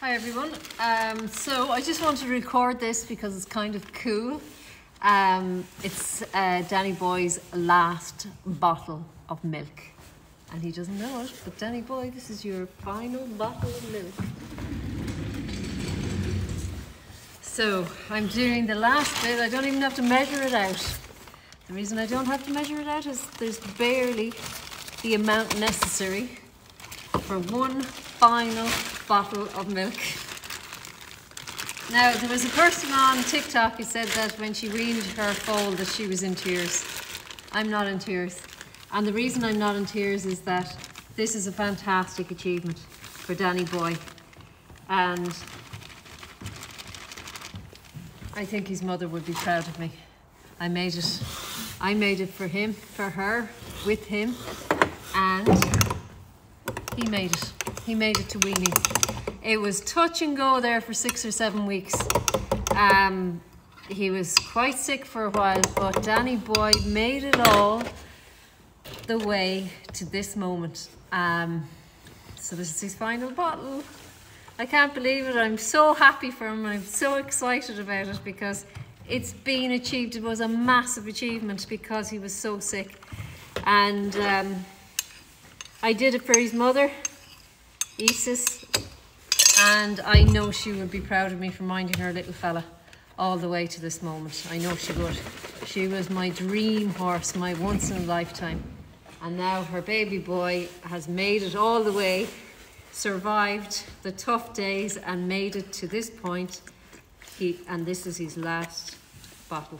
Hi everyone. Um, so I just want to record this because it's kind of cool. Um, it's uh, Danny Boy's last bottle of milk. And he doesn't know it, but Danny Boy, this is your final bottle of milk. So I'm doing the last bit. I don't even have to measure it out. The reason I don't have to measure it out is there's barely the amount necessary for one final bottle of milk. Now, there was a person on TikTok who said that when she weaned her foal that she was in tears. I'm not in tears. And the reason I'm not in tears is that this is a fantastic achievement for Danny Boy. And I think his mother would be proud of me. I made it. I made it for him, for her, with him, and he made it. He made it to weaning. It was touch and go there for six or seven weeks. Um, he was quite sick for a while, but Danny Boy made it all the way to this moment. Um, so this is his final bottle. I can't believe it. I'm so happy for him. I'm so excited about it because it's been achieved. It was a massive achievement because he was so sick. And um, I did it for his mother, Isis, and I know she would be proud of me for minding her little fella all the way to this moment. I know she would. She was my dream horse, my once in a lifetime. And now her baby boy has made it all the way survived the tough days and made it to this point. He, and this is his last bottle.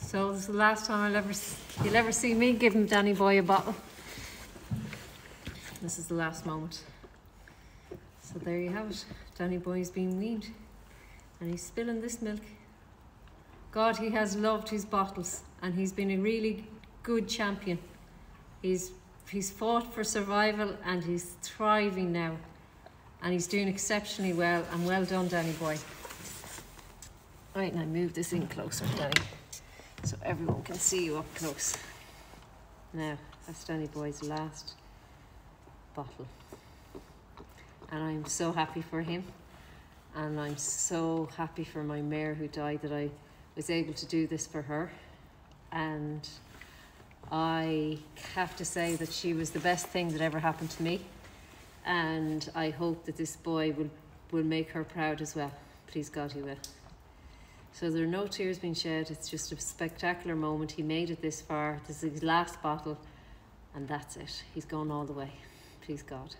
So this is the last time I'll ever, you'll ever see me give him Danny Boy a bottle. This is the last moment. So there you have it. Danny Boy's been weaned and he's spilling this milk. God, he has loved his bottles and he's been a really good champion. He's he's fought for survival and he's thriving now. And he's doing exceptionally well and well done, Danny boy. Right, now move this in closer, Danny, so everyone can see you up close. Now, that's Danny boy's last bottle. And I'm so happy for him. And I'm so happy for my mare who died that I was able to do this for her. And I have to say that she was the best thing that ever happened to me. And I hope that this boy will, will make her proud as well. Please God, he will. So there are no tears being shed. It's just a spectacular moment. He made it this far. This is his last bottle. And that's it. He's gone all the way. Please God.